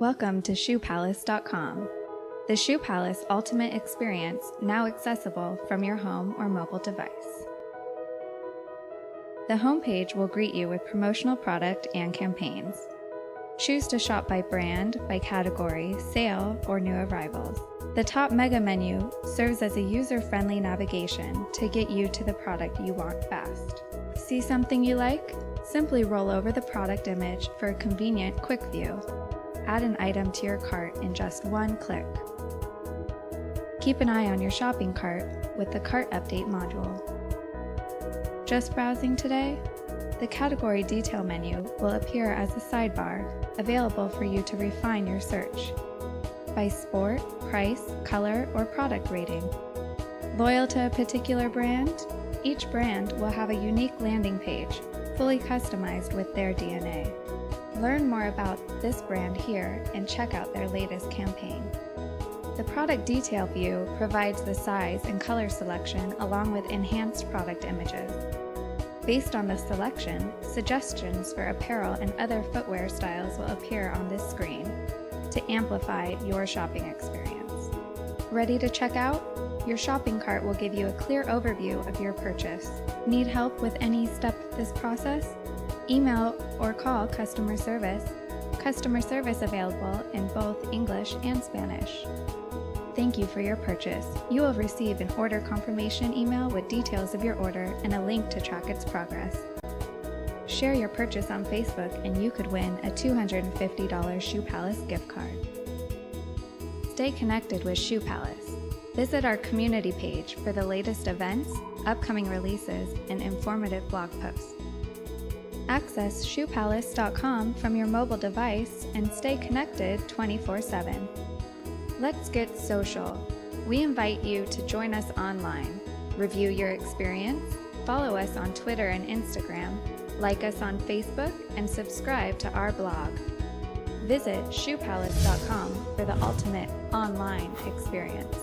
Welcome to ShoePalace.com, the Shoe Palace Ultimate Experience now accessible from your home or mobile device. The homepage will greet you with promotional product and campaigns. Choose to shop by brand, by category, sale, or new arrivals. The top mega menu serves as a user friendly navigation to get you to the product you want fast. See something you like? Simply roll over the product image for a convenient quick view. Add an item to your cart in just one click. Keep an eye on your shopping cart with the Cart Update module. Just browsing today? The category detail menu will appear as a sidebar, available for you to refine your search by sport, price, color, or product rating. Loyal to a particular brand? Each brand will have a unique landing page, fully customized with their DNA. Learn more about this brand here and check out their latest campaign. The product detail view provides the size and color selection along with enhanced product images. Based on the selection, suggestions for apparel and other footwear styles will appear on this screen to amplify your shopping experience. Ready to check out? Your shopping cart will give you a clear overview of your purchase. Need help with any step of this process? Email or call customer service. Customer service available in both English and Spanish. Thank you for your purchase. You will receive an order confirmation email with details of your order and a link to track its progress. Share your purchase on Facebook and you could win a $250 Shoe Palace gift card. Stay connected with Shoe Palace. Visit our community page for the latest events, upcoming releases, and informative blog posts. Access ShoePalace.com from your mobile device and stay connected 24 7. Let's get social. We invite you to join us online, review your experience, follow us on Twitter and Instagram, like us on Facebook, and subscribe to our blog. Visit ShoePalace.com for the ultimate online experience.